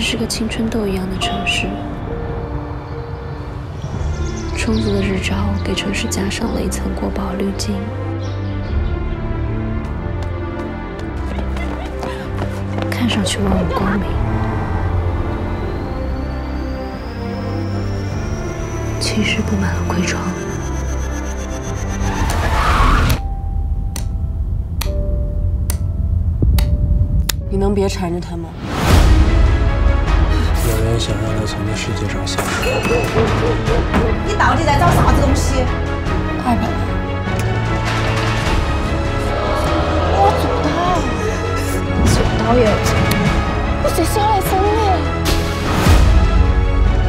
是个青春痘一样的城市，充足的日照给城市加上了一层国宝滤镜，看上去万物光明，其实布满了窥窗。你能别缠着他吗？想让他从这世界上消失。你到底在找啥子东西？二百万。我做不到，做不到也我随时要来生你。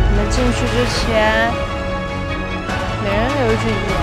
你们进去之前，每人留一句遗言。